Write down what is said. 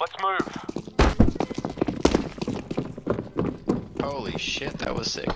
Let's move. Holy shit, that was sick.